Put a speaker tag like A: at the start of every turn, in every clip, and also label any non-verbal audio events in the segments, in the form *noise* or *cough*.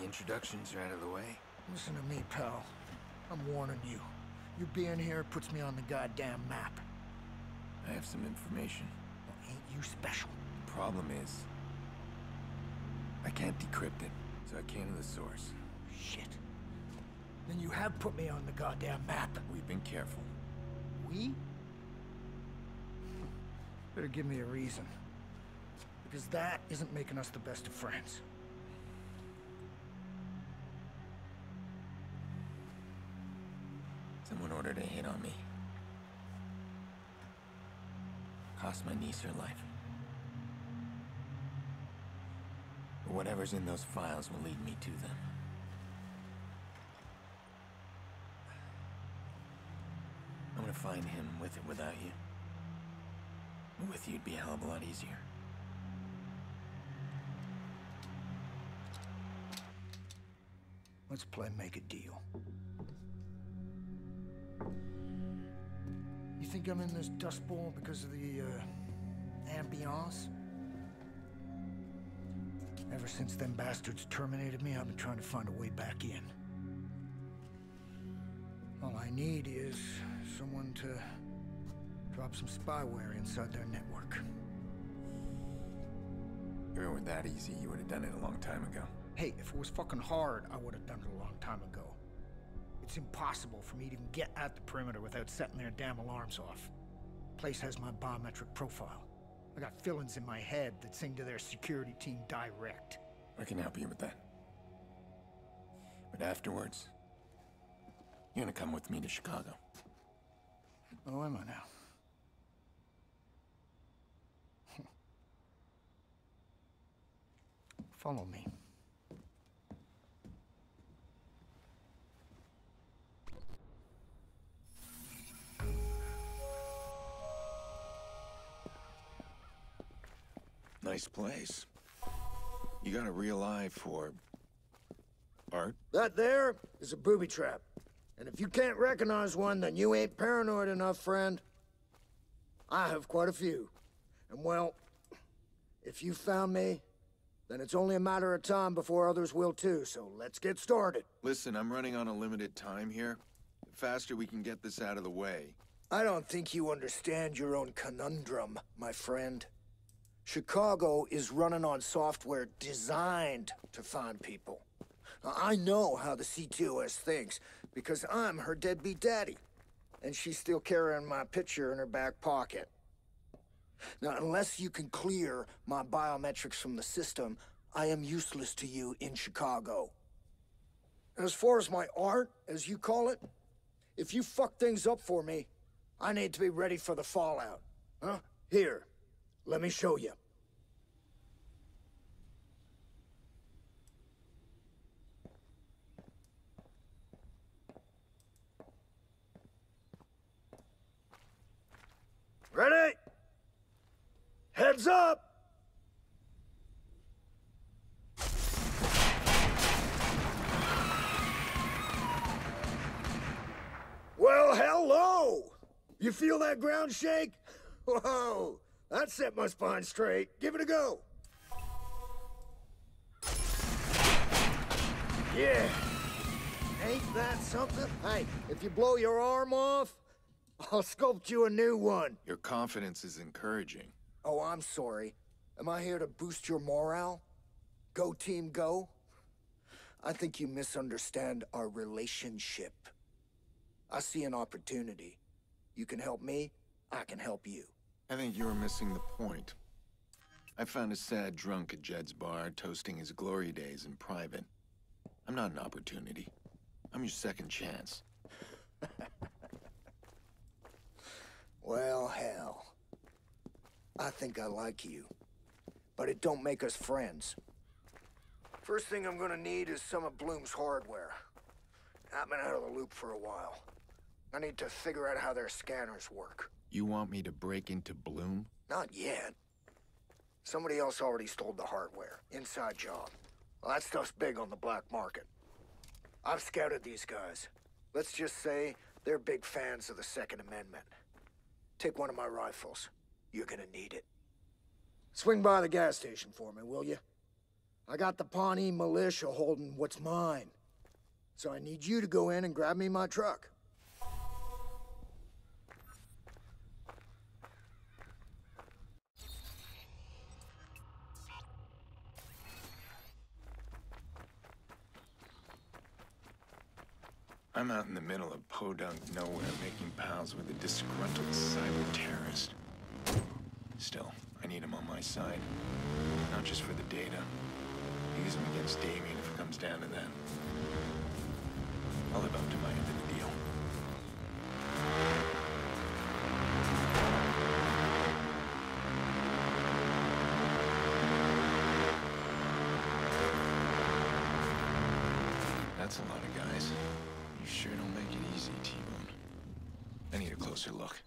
A: The introductions are out of the way,
B: Listen to me, pal. I'm warning you. You being here puts me on the goddamn map.
A: I have some information.
B: Well, ain't you special?
A: The Problem is, I can't decrypt it, so I can't know the source.
B: Shit. Then you have put me on the goddamn map.
A: We've been careful.
B: We? Hmm. Better give me a reason. Because that isn't making us the best of friends.
A: Someone order to hit on me. Cost my niece her life. But whatever's in those files will lead me to them. I'm gonna find him with or without you. With you, it'd be a hell of a lot easier.
B: Let's play make a deal. Think I'm in this dust bowl because of the, uh, ambiance? Ever since them bastards terminated me, I've been trying to find a way back in. All I need is someone to drop some spyware inside their network.
A: If it were that easy, you would have done it a long time ago.
B: Hey, if it was fucking hard, I would have done it a long time ago. It's impossible for me to even get at the perimeter without setting their damn alarms off. Place has my biometric profile. I got fill-ins in my head that sing to their security team direct.
A: I can help you with that. But afterwards, you're gonna come with me to Chicago.
B: Oh, am I now? *laughs* Follow me.
A: Nice place. You got a real eye for... art?
C: That there is a booby trap. And if you can't recognize one, then you ain't paranoid enough, friend. I have quite a few. And well, if you found me, then it's only a matter of time before others will too, so let's get started.
A: Listen, I'm running on a limited time here. The faster we can get this out of the way.
C: I don't think you understand your own conundrum, my friend. Chicago is running on software designed to find people. Now, I know how the CTOS thinks, because I'm her deadbeat daddy. And she's still carrying my picture in her back pocket. Now, unless you can clear my biometrics from the system, I am useless to you in Chicago. As far as my art, as you call it, if you fuck things up for me, I need to be ready for the fallout. Huh? Here, let me show you. Ready? Heads up! Well, hello! You feel that ground shake? *laughs* Whoa! That set my spine straight. Give it a go. Yeah. Ain't that something? Hey, if you blow your arm off, I'll sculpt you a new one.
A: Your confidence is encouraging.
C: Oh, I'm sorry. Am I here to boost your morale? Go team, go? I think you misunderstand our relationship. I see an opportunity. You can help me, I can help you.
A: I think you're missing the point. I found a sad drunk at Jed's bar, toasting his glory days in private. I'm not an opportunity. I'm your second chance. *laughs*
C: Well, hell. I think I like you. But it don't make us friends. First thing I'm gonna need is some of Blume's hardware. I've been out of the loop for a while. I need to figure out how their scanners work.
A: You want me to break into Blume?
C: Not yet. Somebody else already stole the hardware. Inside job. Well, that stuff's big on the black market. I've scouted these guys. Let's just say they're big fans of the Second Amendment. Take one of my rifles. You're gonna need it. Swing by the gas station for me, will you? I got the Pawnee militia holding what's mine. So I need you to go in and grab me my truck.
A: I'm out in the middle of podunk nowhere making pals with a disgruntled cyber terrorist. Still, I need him on my side. Not just for the data. Use him against Damien if it comes down to that. I'll live up to my end of the deal. That's a lot of guys. You sure don't make it easy, T-Bone. I need a closer look.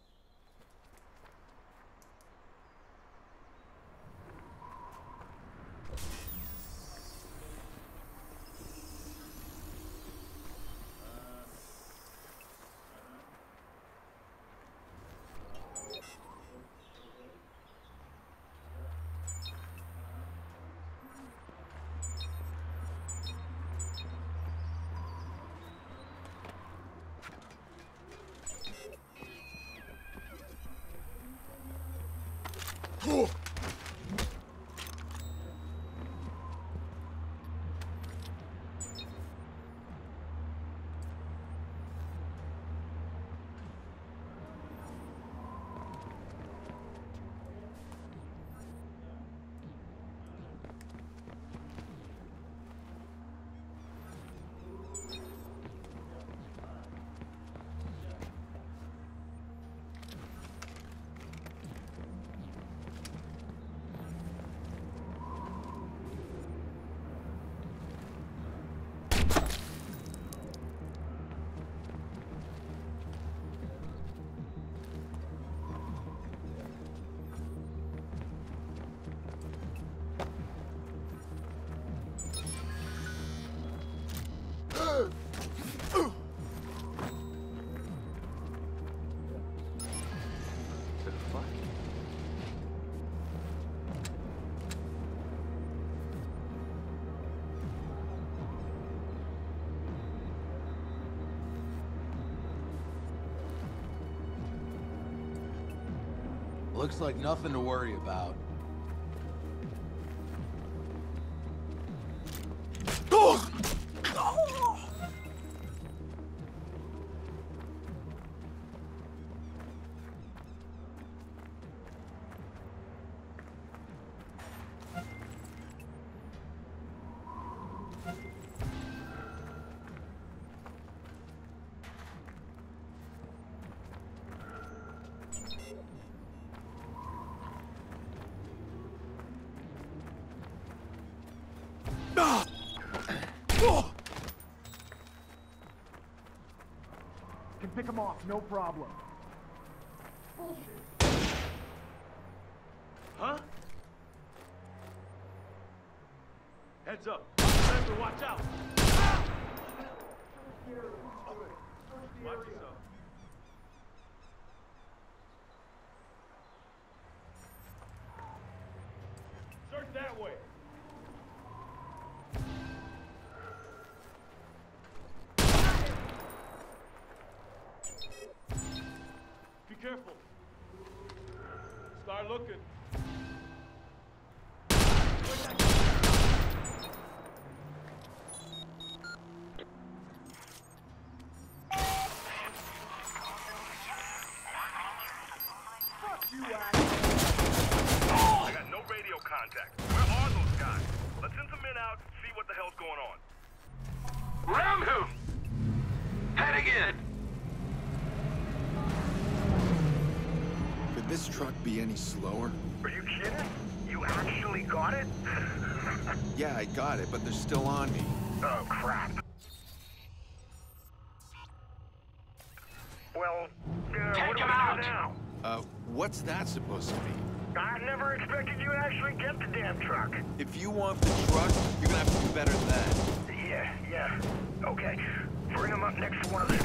D: 吐 Looks like nothing to worry about.
B: Can pick him off, no problem.
E: Huh? Heads up. Remember, watch out. Ah! Watch yourself.
F: Ram him! Heading in!
A: Could this truck be any slower?
G: Are you kidding? You actually got it? *laughs*
A: Yeah, I got it, but they're still on me.
G: oh, crap. Well, uh,
F: Take
G: what do
F: him out.
G: now?
A: Uh, what's that supposed to mean?
G: I never expected you to actually get the damn truck.
A: If you want the truck, you're gonna have to do better than that.
G: Okay. Bring him up next to one of the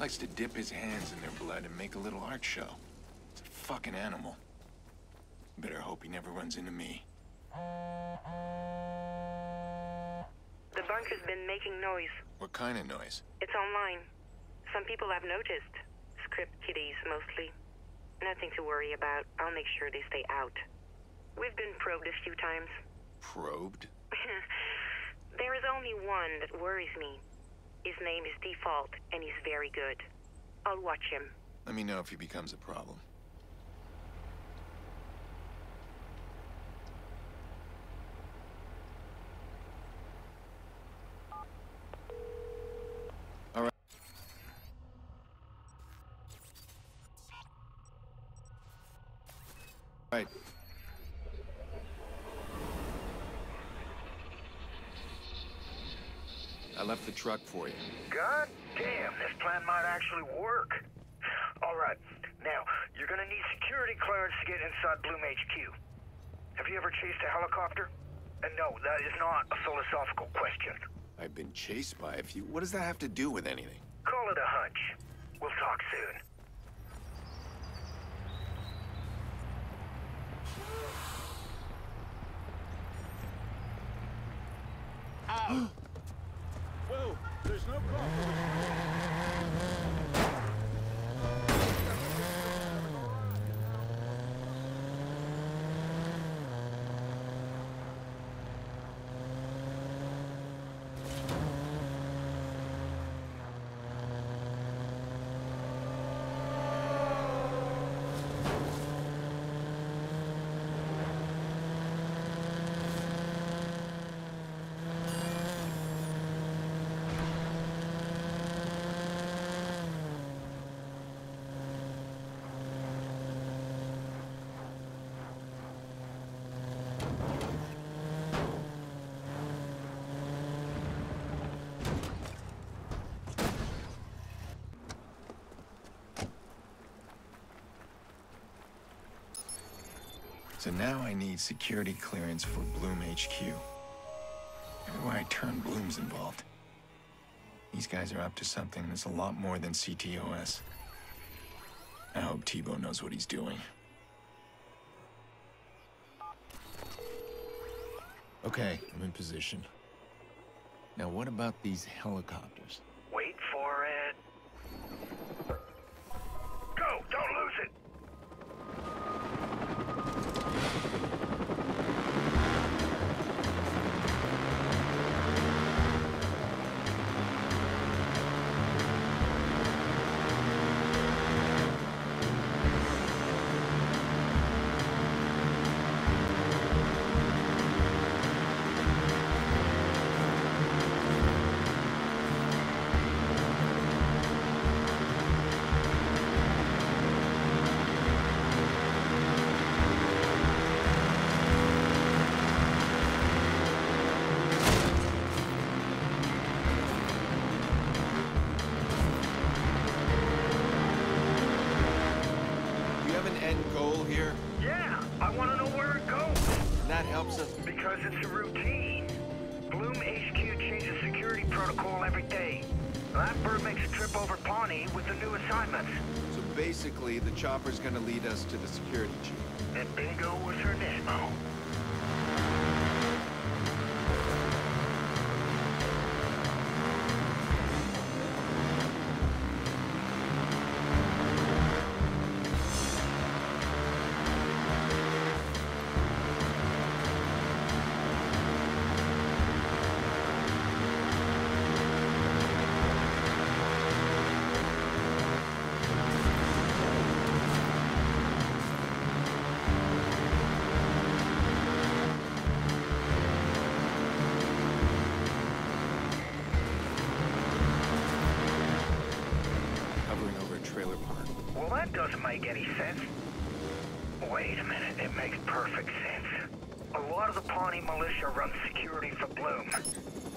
A: Likes to dip his hands in their blood and make a little art show. It's a fucking animal. Better hope he never runs into me.
H: The bunker's been making noise.
A: What kind of noise?
H: It's online. Some people have noticed. Script kiddies, mostly. Nothing to worry about. I'll make sure they stay out. We've been probed a few times.
A: Probed? *laughs*
H: there is only one that worries me. His name is Defalt, and he's very good. I'll watch him.
A: Let me know if he becomes a problem. I left the truck for you.
G: God damn, this plan might actually work. All right, now, you're gonna need security clearance to get inside Blume HQ. Have you ever chased a helicopter? And no, that is not a philosophical question.
A: I've been chased by a few. What does that have to do with anything?
G: Call it a hunch. We'll talk soon.
E: Whoa, there's no call.
A: So now I need security clearance for Blume HQ. Everywhere I turn, Blume's involved. These guys are up to something that's a lot more than CTOS. I hope T-Bone knows what he's doing. Okay, I'm in position. Now what about these helicopters?
G: Trip over Pawnee with the new assignments.
A: So basically, the chopper's gonna lead us to the security chief.
G: And bingo was her Nismo.
A: Hovering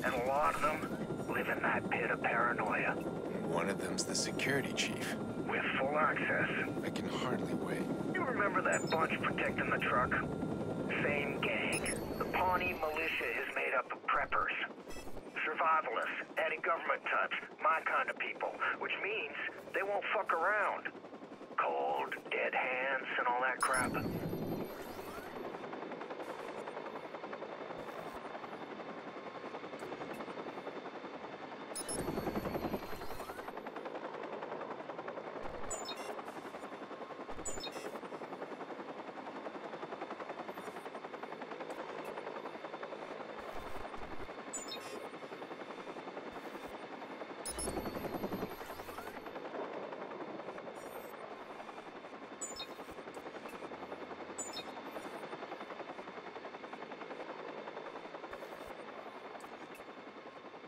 G: And a lot of them live in that pit of paranoia.
A: One of them's the security chief.
G: With full access.
A: I can hardly wait.
G: You remember that bunch protecting the truck? Same gang. The Pawnee militia is made up of preppers. Survivalists, anti-government types, my kind of people. Which means they won't fuck around. Cold, dead hands, and all that crap.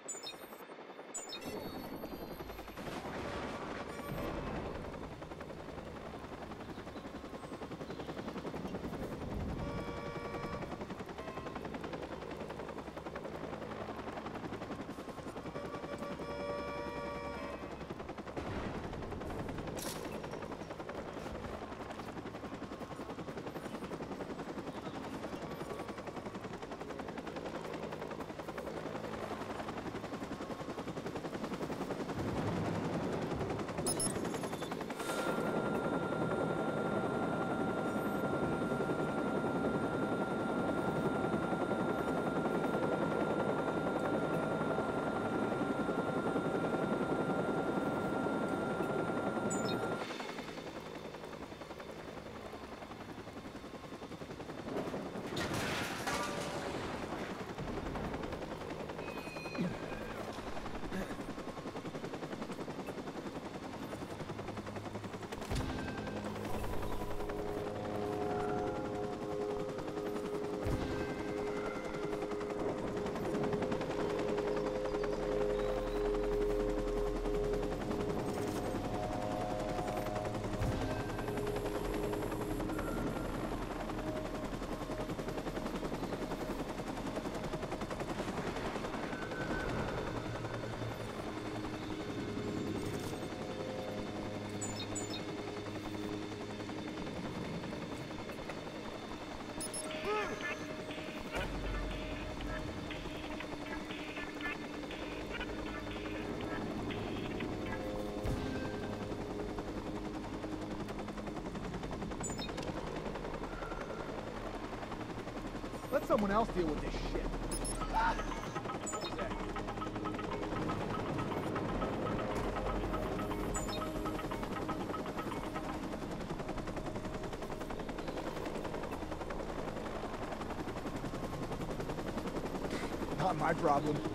I: 何? Someone else deal with this shit. Not my problem.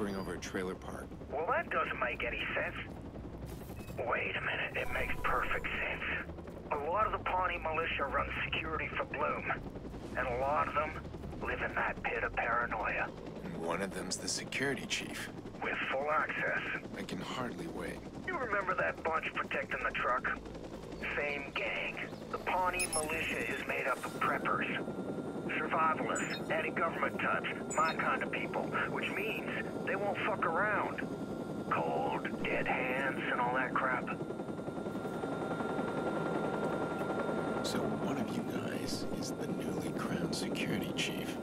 A: Hovering over a trailer park.
G: Well, that doesn't make any sense. Wait a minute, it makes perfect sense. A lot of the Pawnee militia run security for Blume, and a lot of them live in that pit of paranoia.
A: And one of them's the security chief.
G: With full access.
A: I can hardly wait.
G: You remember that bunch protecting the truck? Same gang. The Pawnee militia is made up of preppers. Survivalists, anti-government types, my kind of people, which means they won't fuck around. Cold, dead hands, and all that crap.
A: So one of you guys is the newly crowned security chief.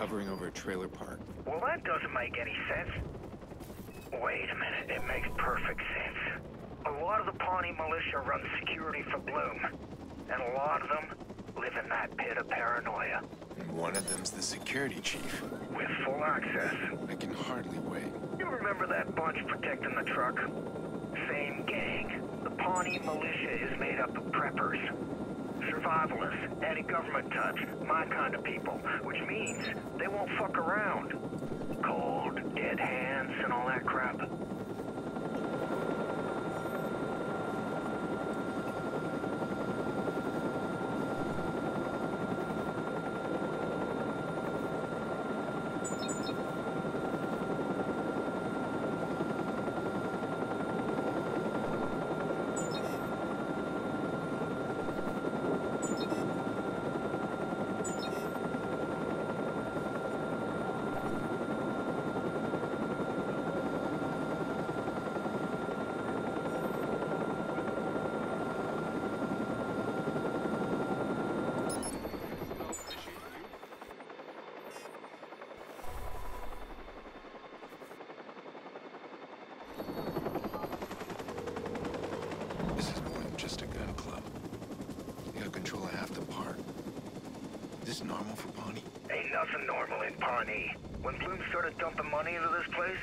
A: Hovering over a trailer park.
G: Well, that doesn't make any sense. Wait a minute, it makes perfect sense. A lot of the Pawnee militia run security for Blume, and a lot of them live in that pit of paranoia.
A: And one of them's the security chief.
G: With full access.
A: I can hardly wait.
G: You remember that bunch protecting the truck? Same gang. The Pawnee militia is made up of preppers. Survivalists, anti-government types, my kind of people, which means they won't fuck around. Cold, dead hands, and all that crap.
A: This is more than just a gun club. You got control of half the park. Is this normal for Pawnee?
G: Ain't nothing normal in Pawnee. When Blume started dumping money into this place,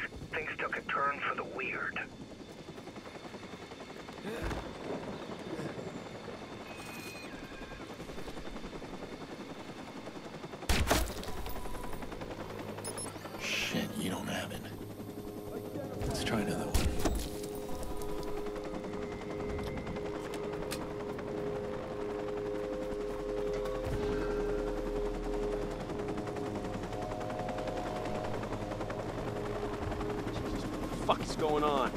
E: going on?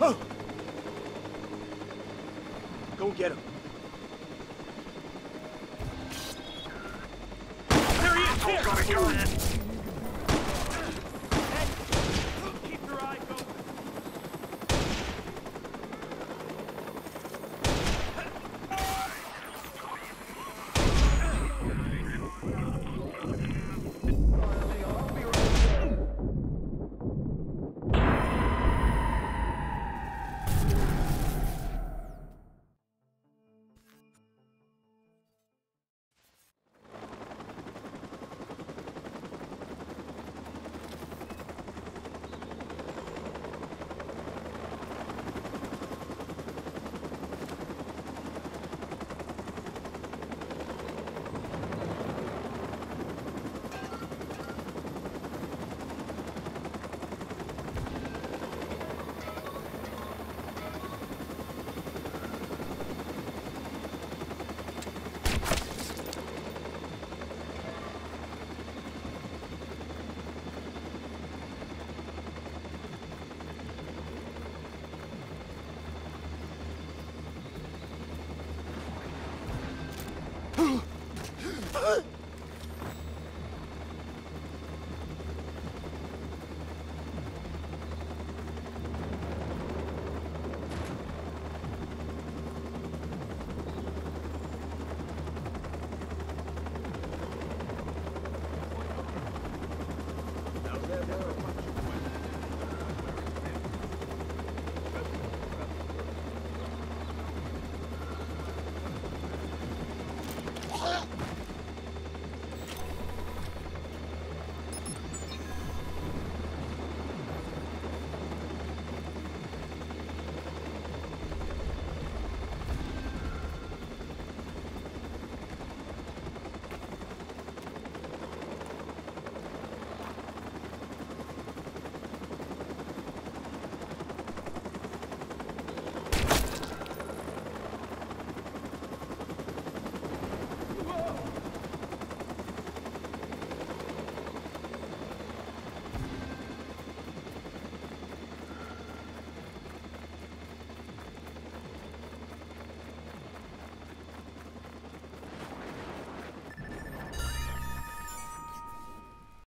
E: Oh! Go get him. There he is! Here!